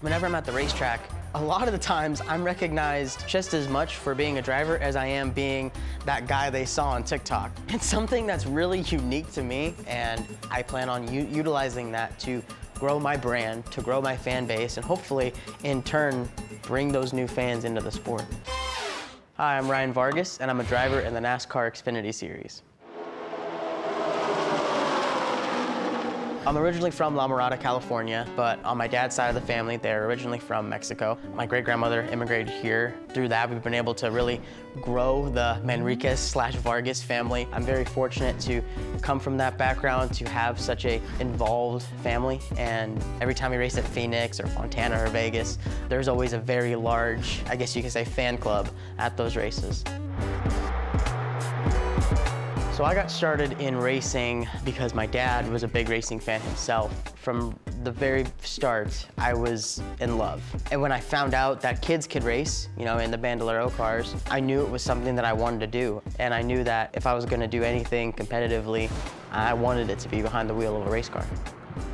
Whenever I'm at the racetrack, a lot of the times I'm recognized just as much for being a driver as I am being that guy they saw on TikTok. It's something that's really unique to me, and I plan on utilizing that to grow my brand, to grow my fan base, and hopefully, in turn, bring those new fans into the sport. Hi, I'm Ryan Vargas, and I'm a driver in the NASCAR Xfinity Series. I'm originally from La Mirada, California, but on my dad's side of the family, they're originally from Mexico. My great-grandmother immigrated here. Through that, we've been able to really grow the Manriquez slash Vargas family. I'm very fortunate to come from that background, to have such a involved family, and every time we race at Phoenix or Fontana or Vegas, there's always a very large, I guess you could say, fan club at those races. So I got started in racing because my dad was a big racing fan himself. From the very start, I was in love. And when I found out that kids could race, you know, in the Bandolero cars, I knew it was something that I wanted to do. And I knew that if I was gonna do anything competitively, I wanted it to be behind the wheel of a race car.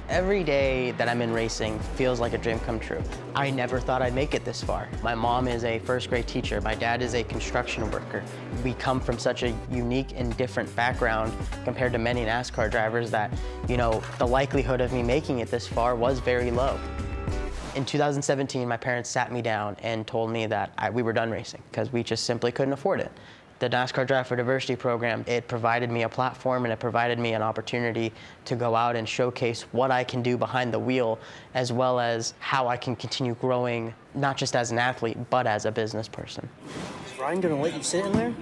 Every day that I'm in racing feels like a dream come true. I never thought I'd make it this far. My mom is a first grade teacher. My dad is a construction worker. We come from such a unique and different background compared to many NASCAR drivers that, you know, the likelihood of me making it this far was very low. In 2017, my parents sat me down and told me that I, we were done racing because we just simply couldn't afford it the NASCAR Drive for Diversity program, it provided me a platform and it provided me an opportunity to go out and showcase what I can do behind the wheel, as well as how I can continue growing, not just as an athlete, but as a business person. Is Ryan gonna let you sit in there?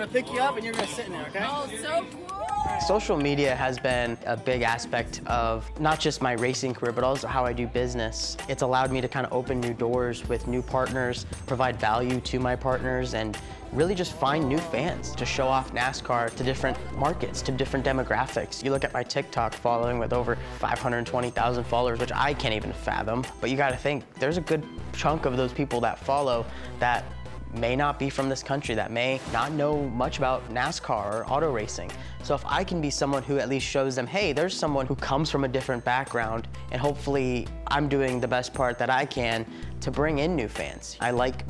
All right, I'm gonna pick you up and you're gonna sit in there, okay? Oh, so cool. Social media has been a big aspect of not just my racing career, but also how I do business. It's allowed me to kind of open new doors with new partners, provide value to my partners, and really just find new fans to show off NASCAR to different markets, to different demographics. You look at my TikTok following with over 520,000 followers, which I can't even fathom, but you gotta think, there's a good chunk of those people that follow that may not be from this country, that may not know much about NASCAR or auto racing. So if I can be someone who at least shows them, hey, there's someone who comes from a different background, and hopefully I'm doing the best part that I can to bring in new fans. I like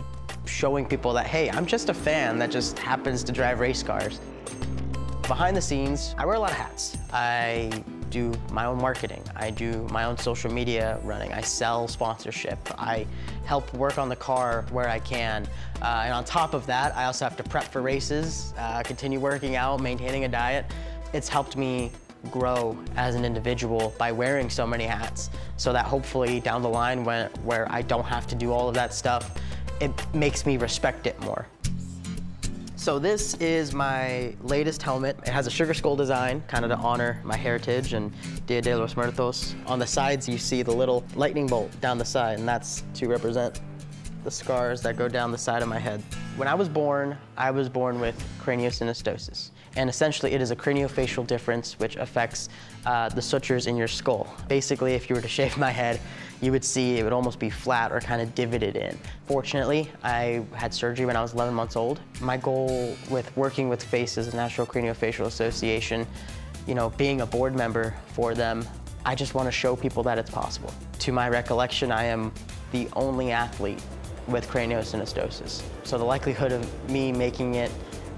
showing people that, hey, I'm just a fan that just happens to drive race cars. Behind the scenes, I wear a lot of hats. I do my own marketing. I do my own social media running. I sell sponsorship. I help work on the car where I can. Uh, and on top of that, I also have to prep for races, uh, continue working out, maintaining a diet. It's helped me grow as an individual by wearing so many hats so that hopefully down the line when, where I don't have to do all of that stuff, it makes me respect it more. So this is my latest helmet. It has a sugar skull design, kind of to honor my heritage and Dia de los Muertos. On the sides, you see the little lightning bolt down the side, and that's to represent the scars that go down the side of my head. When I was born, I was born with craniosynostosis. And essentially, it is a craniofacial difference which affects uh, the sutures in your skull. Basically, if you were to shave my head, you would see it would almost be flat or kind of divoted in. Fortunately, I had surgery when I was 11 months old. My goal with working with FACES, the National Craniofacial Association, you know, being a board member for them, I just want to show people that it's possible. To my recollection, I am the only athlete with craniosynostosis. So the likelihood of me making it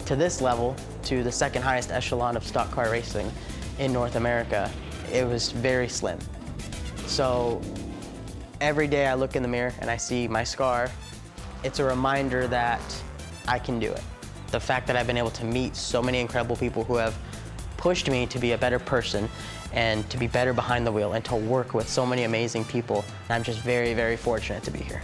to this level, to the second highest echelon of stock car racing in North America, it was very slim. So every day I look in the mirror and I see my scar, it's a reminder that I can do it. The fact that I've been able to meet so many incredible people who have pushed me to be a better person and to be better behind the wheel and to work with so many amazing people. I'm just very, very fortunate to be here.